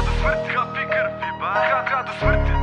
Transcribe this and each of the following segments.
Kada svrti ka pikr piba Kada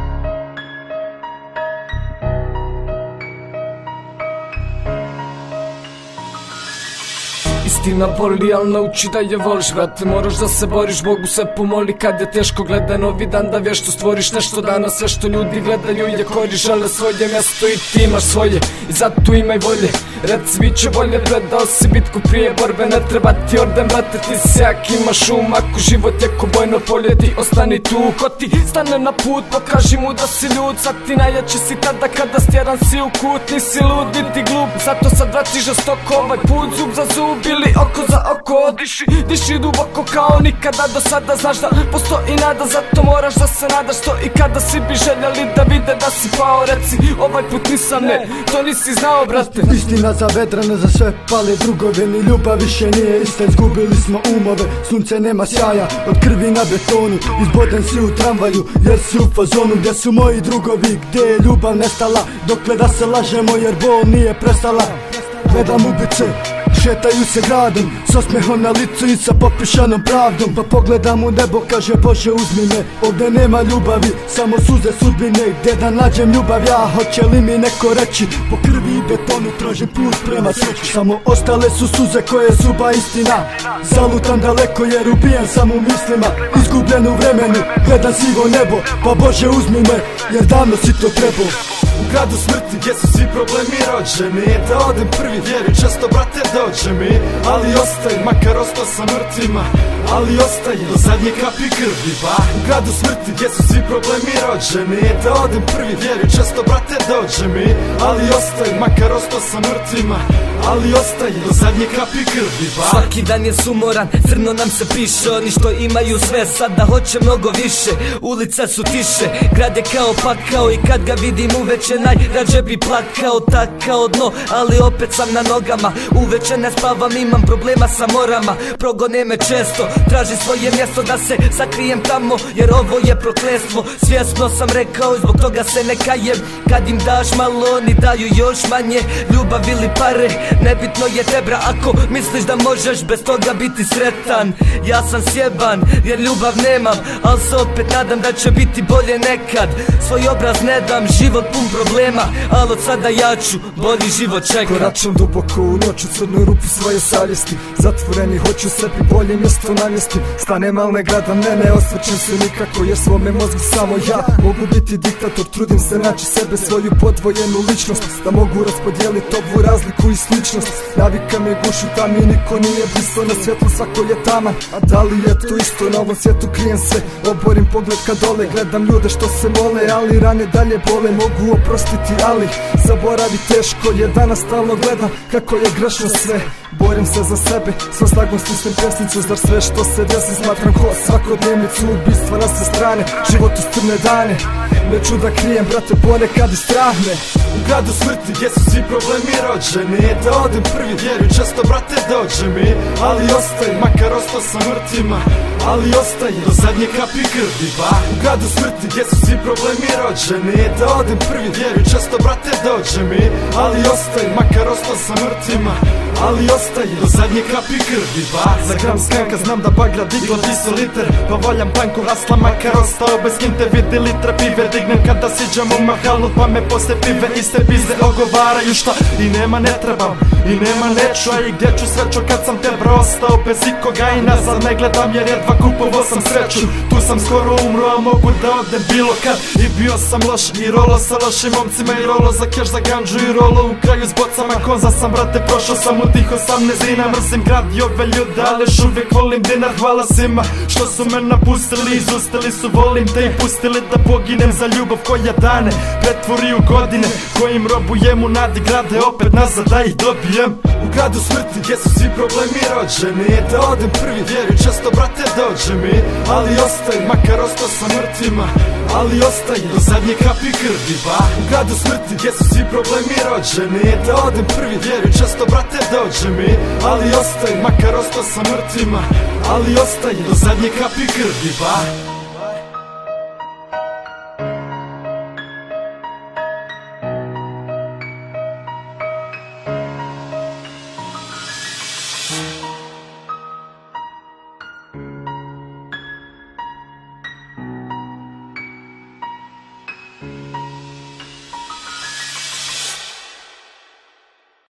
Istina boli, al nauči da je voliš Brate, moraš da se boriš, Bogu se pomoli Kad je teško. Gleda novi dan da vješto stvoriš Nešto danas, sve što ljudi gledaju je kori Žele svoje mjesto i ti imaš svoje. I zato imaj volje. Reci bit će bolje, predao si bitku prije borbe. Ne treba ti orden, brate, ti si jak imaš um. Ako život je ko bojno polje, ti ostani tu. Ko ti stane na put, pokaži mu da si ljud. Sad ti najjači si tada kada stjeran si u kut Nisi lud, niti glup, zato sad vrati žestoko Ovaj put. Zub za zub ili oko za oko Diši, diši duboko kao nikada do sada. Znaš da postoji nada, zato moraš da se nadaš. To i kada si bi željeli da vide da si pao Reci, ovaj put nisam ne, to nisi znao brate. Istina zavedrana za sve pale drugove Ni ljubav više nije ista, izgubili smo umove Sunce nema sjaja, od krvi na betonu. Izboden si u tramvaju, jer si u fazonu. Gdje su moji drugovi, gdje je ljubav nestala? Dokle da se lažemo jer bol nije prestala Gledam ubice, Šetaju se gradom S osmehom na licu i sa popišanom pravdom. Pa pogledam u nebo kaže Bože uzmi me. Ovdje nema ljubavi samo suze sudbine. Gdje da nađem ljubav ja? Hoće li mi neko reći? Po krvi i betonu tražim put prema sreći. Samo ostale su suze koje zuba istina. Zalutam daleko jer ubijen sam u mislima. Izgubljen u vremenu gledam sivo nebo. Pa Bože uzmi me jer davno si to trebao u gradu smrti gdje su svi problemi rođeni. Da odem prvi vjeri često dođe mi Ali ostaje makar ostao sa mrtvima. Ali ostaje do zadnje kapi krvi ba. U gradu smrti gdje su svi problemi rođeni Da odem prvi vjeri često brate dođe mi. Ali ostaje makar ostao sa mrtvima. Ali ostaje do zadnje kapi krvi ba. Svaki dan je sumoran, crno nam se piše. Oni što imaju sve sada hoće mnogo više. Ulice su tiše, grad je kao pakao I kad ga vidim uveče. Najrađe bi plakao Takao dno, ali opet sam na nogama Uveče ne spavam, imam problema sa morama. Progone me često, traži svoje mjesto da se sakrijem tamo Jer ovo je proklestvo, svjesno sam rekao i zbog toga se ne kajem. Kad im daš malo, oni daju još manje. Ljubav ili pare, Nebitno je tebra. Ako misliš da možeš bez toga biti sretan Ja sam sjeban jer ljubav nemam. Al se opet nadam da će biti bolje nekad. Svoj obraz ne dam, život pun problema. Al od sada ja ću bolji život čekat. Koračam duboko u noć u crnoj rupi svoje savjesti. Zatvoreni hoću sebi bolje mjesto namjestim Stanem al ne gradam, ne ne osvrćem se nikako Jer svome mozgu samo ja mogu biti diktator. Trudim se naći sebe svoju podvojenu ličnost Da mogu raspodijeliti ovu razliku i sličnost. Navika me gušu, tam mi niko nije blisto Na svijetu svako je taman, a da li je to isto Na ovom svijetu krijem se, oborim pogled kad dole Gledam ljude što se mole, ali rane dalje bole. Mogu oprostiti, ali zaboravi teško je Danas stalno gledam kako je grešno sve. Borim se za sebe, sva snagom stisnem pesnicu Zar sve što se desi smatram ko? Svakodnevnicu Ubistva na sve strane, život u strne dane. Neću da krijem, brate, ponekad i strahne. U gradu smrti gdje su svi problemi rođeni Da odem prvi vjeruj, često brate dođe mi. Ali ostaje, makar ostao sa mrtvima Ali ostaje do zadnje kapi krvi ba. U gradu smrti gdje su svi problemi rođeni Da odem prvi vjeruj, često brate dođe mi. Ali ostaje, makar ostao sa mrtvima ali ostaje do zadnje kapi krvi. Ba Za gram skanka znam da bagra diglo diso liter. Pa voljam panku rasla makar ostao bez kinte. Vidi litre pive Dignem kada siđem u mahalu pa me posle pive iste pizde ogovaraju. Šta? I nema ne trebam i nema neću. A i gdje ću sreću kad sam te ostao bez ikoga I nazad ne gledam jer jedva kupovo sam sreću. Tu sam skoro umro a mogu da odem bilo kad. I bio sam loš i rolo sa lošim momcima I rolo za keš za ganđu i rolo u kraju s bocama. Konza sam brate prošao sam u tih osamnezina Mrzim grad i ove ljude ali još uvijek volim dinar Hvala svima što su me napustili Izustili su volim te i pustili da poginem za ljubav koja dane Pretvori u godine kojim robujem u nadi grade Opet nazad da ih dobijem. U gradu smrti gdje su svi problemi rođeni Da odem prvi vjeruj često brate dođe mi. Ali ostaje makar ostao sa mrtvima ali ostaje do zadnje kapi krvi ba. U gradu smrti gdje su svi problemi rođeni Da odem prvi vjeruj često brate dođe mi. Ali ostaje makar ostao sa mrtvima Ali ostaje do zadnje kapi krvi ba